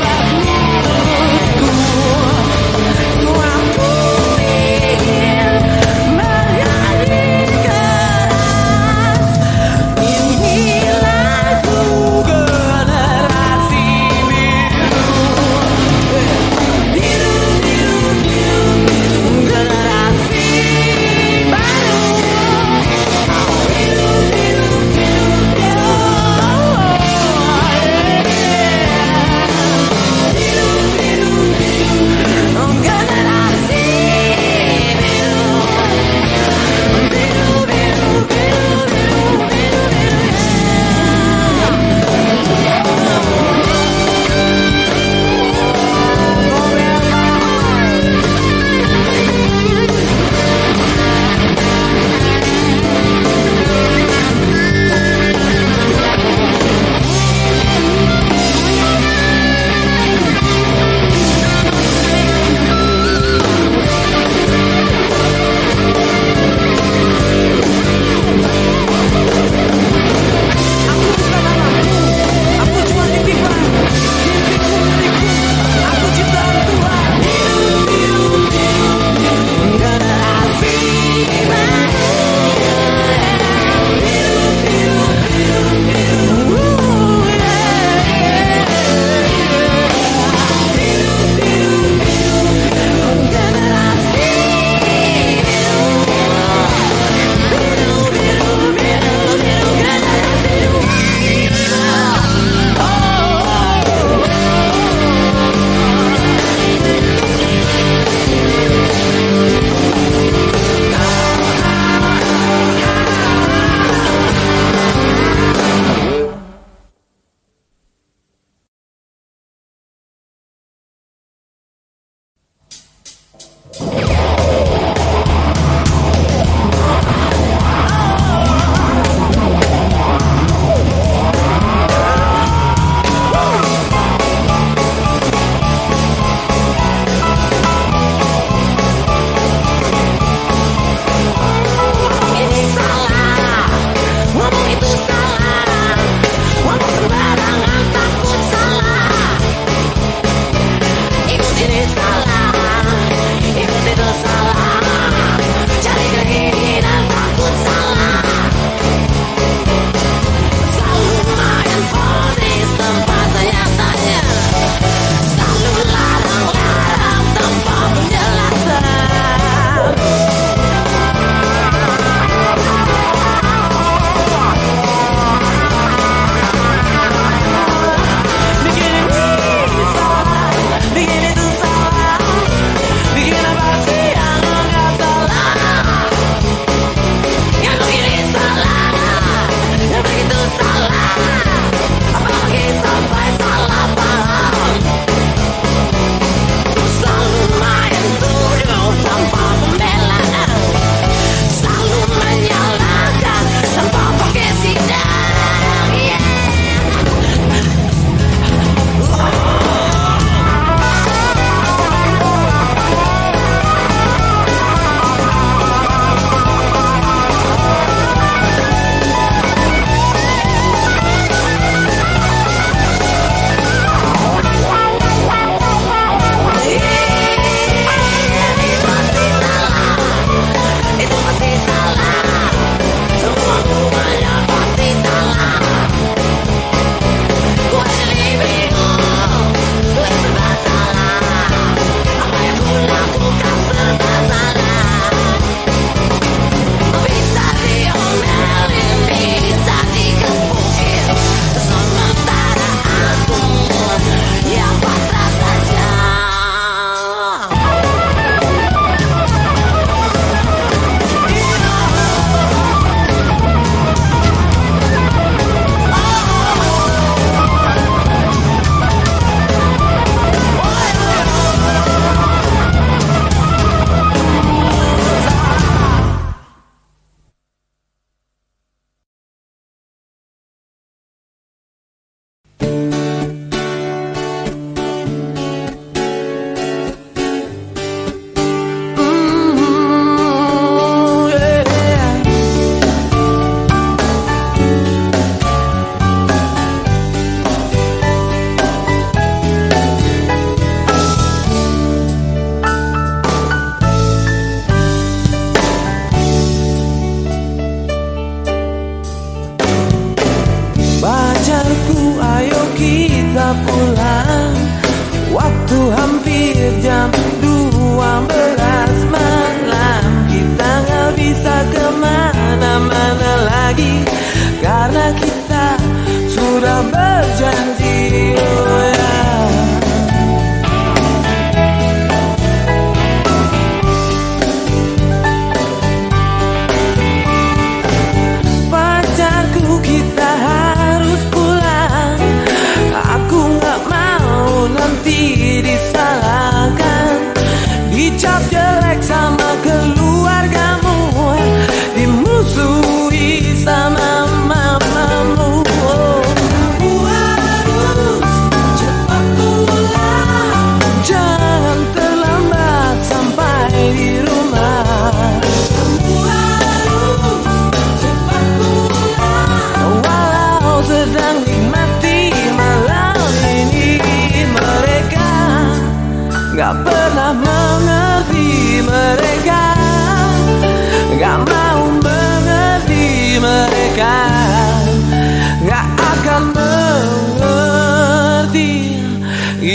Bye.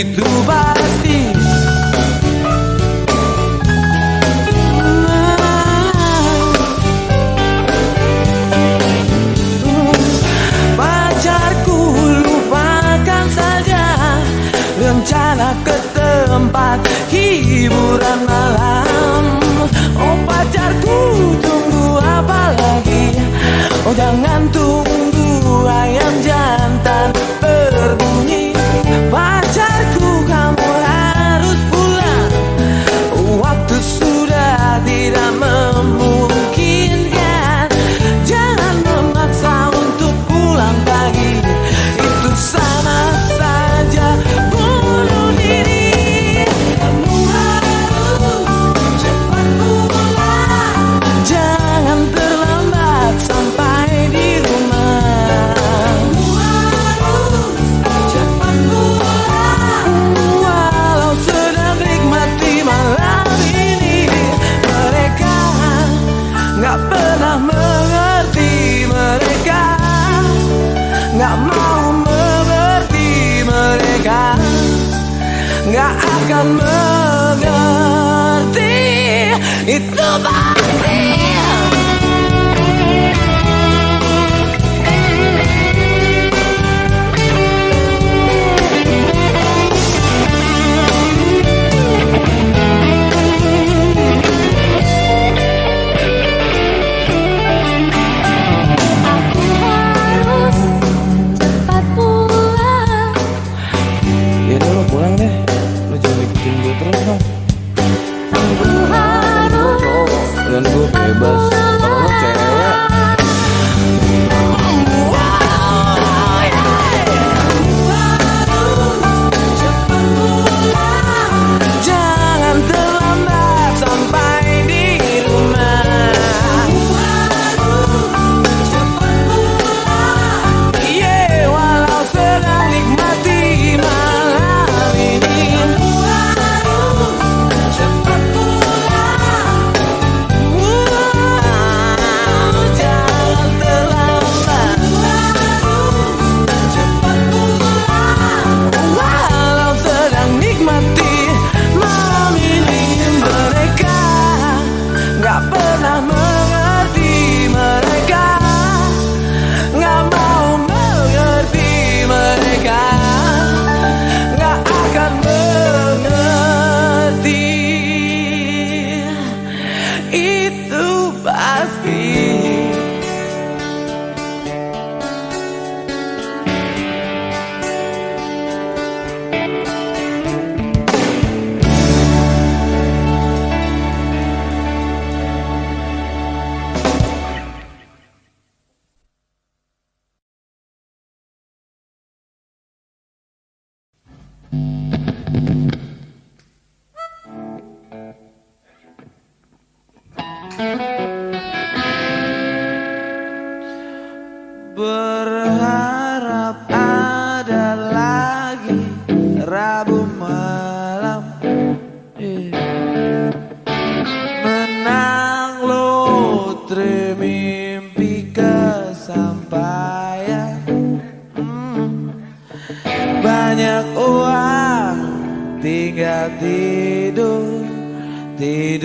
itu pasti. Pacarku lupakan saja Rencana ke tempat hiburan malam.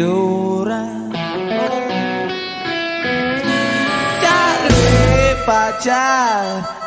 tiduran Cari pacar.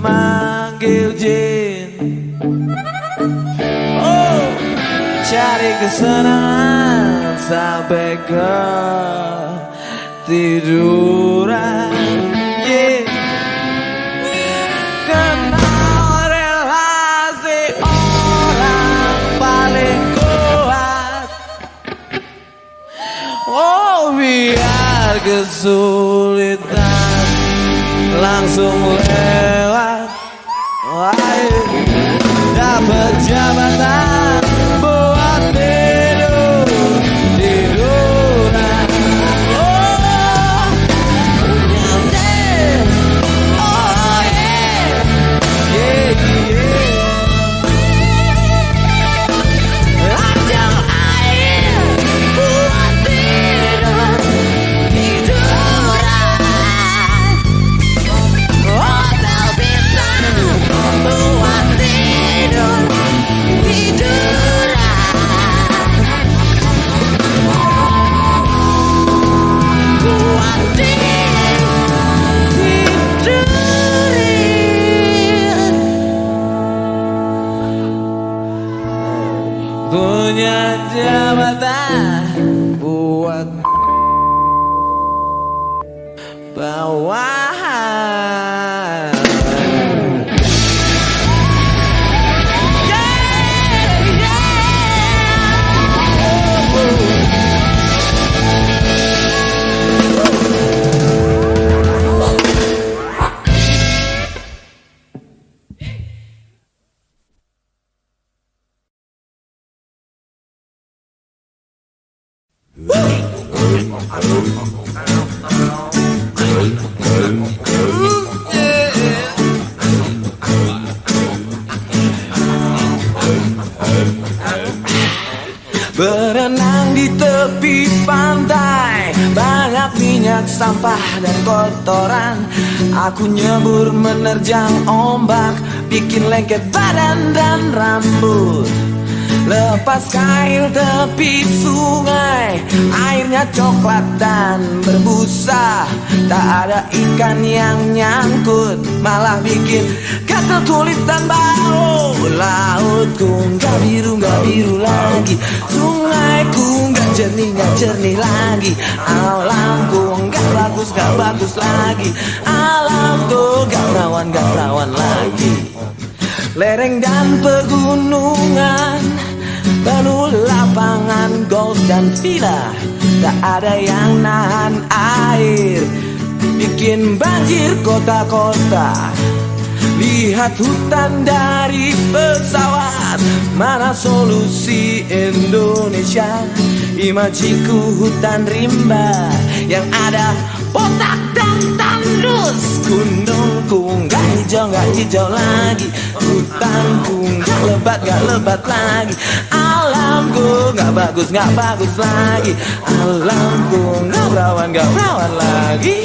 Manggil jin. Oh, cari kesenangan sampai ke tiduran yeah. Kenal relasi orang paling kuat. Oh biar kesulitan langsung lewat. Ayo dapat jabatan But why? Sampah dan kotoran. Aku nyebur menerjang ombak Bikin lengket badan dan rambut Lepas kail tepi sungai Airnya coklat dan berbusa Tak ada ikan yang nyangkut Malah bikin gatal kulit dan bau. Lautku nggak biru nggak biru lagi. Sungaiku nggak jernih nggak jernih lagi. Alamku nggak bagus nggak bagus lagi. Alamku nggak perawan nggak perawan lagi. Lereng dan pegunungan Penuh lapangan golf dan villa. Tak ada yang nahan air. Bikin banjir kota-kota. Lihat hutan dari pesawat. Mana solusi Indonesia? Imajiku hutan rimba Yang ada botak dan tandus. Gunungku nggak hijau nggak hijau lagi Hutanku nggak lebat nggak lebat lagi. Alamku nggak bagus nggak bagus lagi. Alamku nggak perawan nggak perawan lagi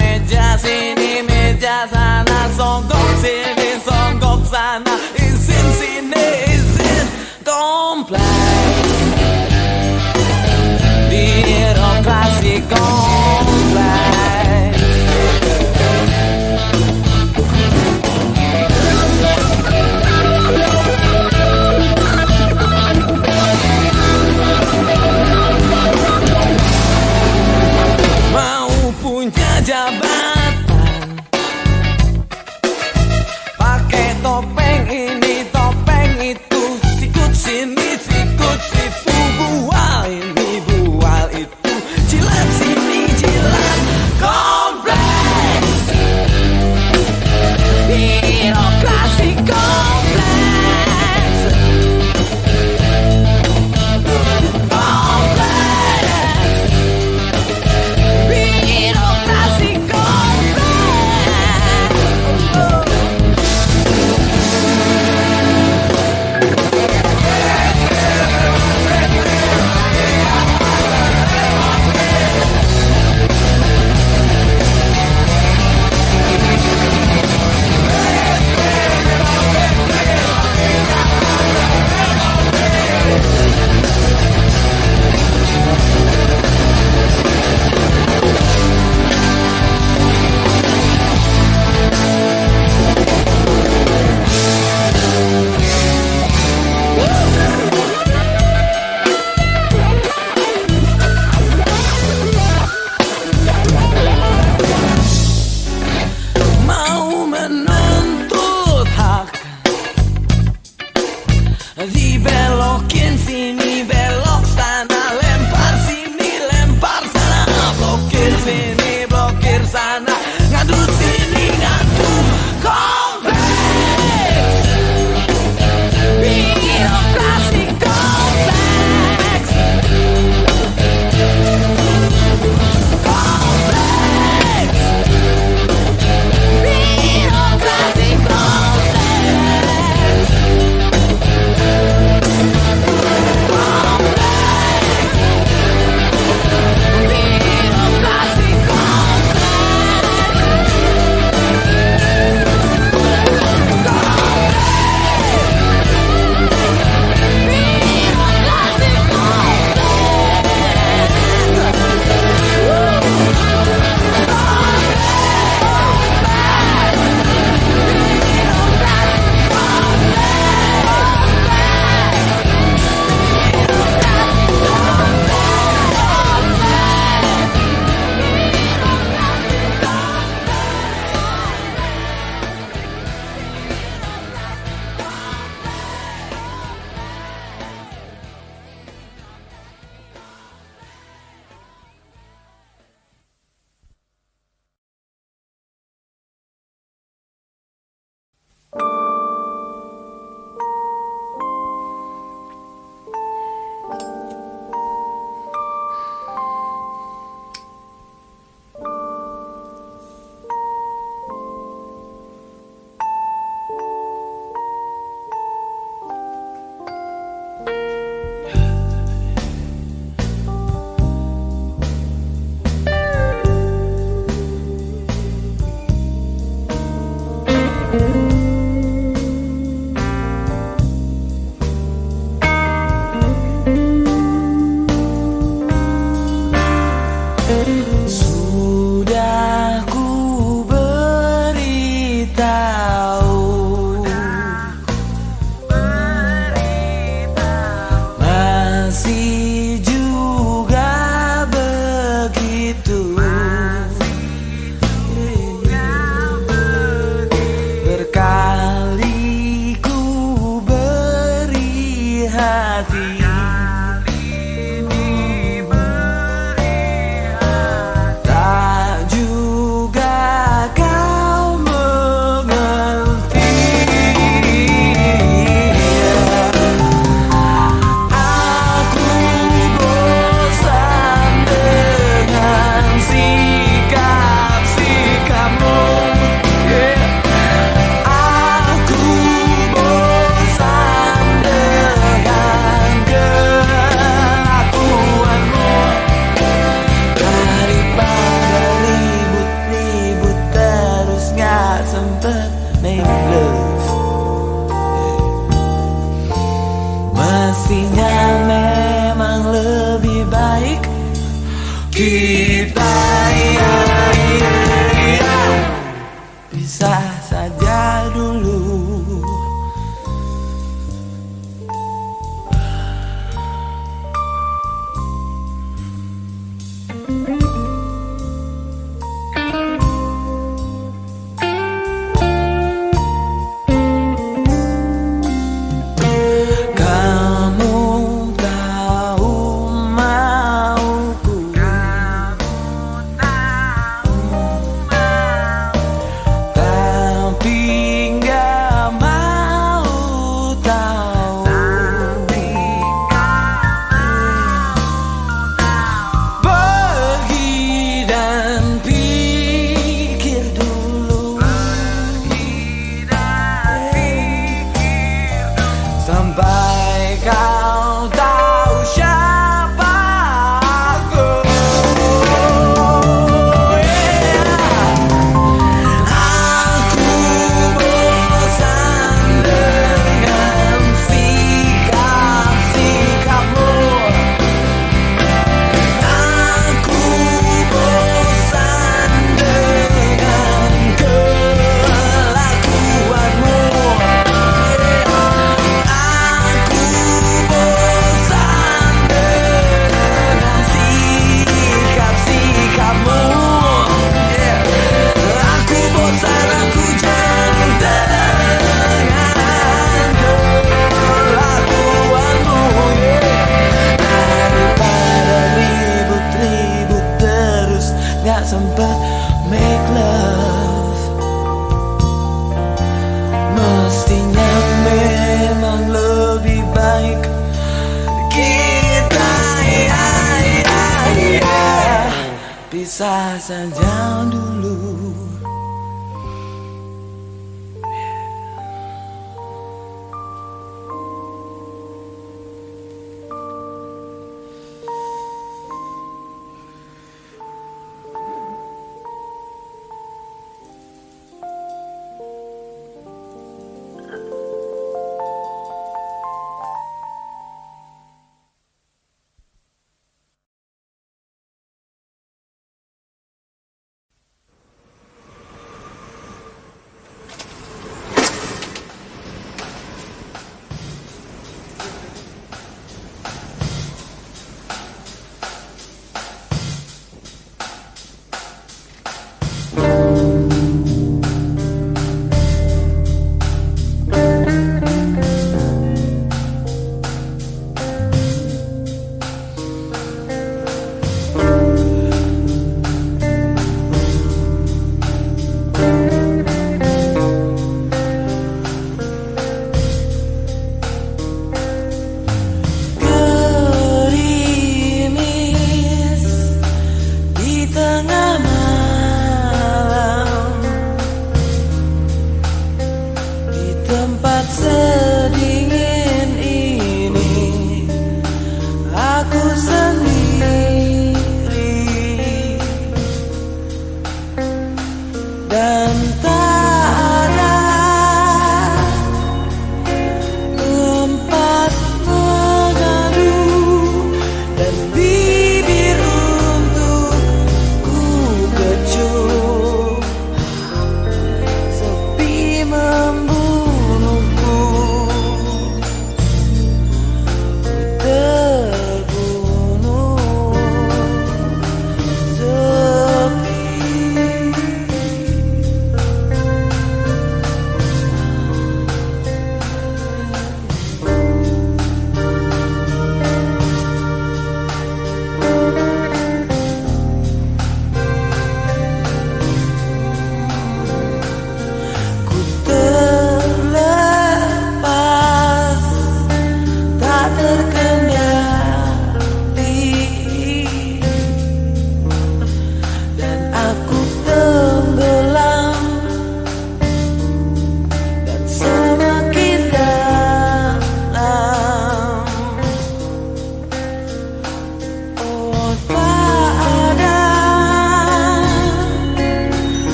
medyas inimedyas alas son dulces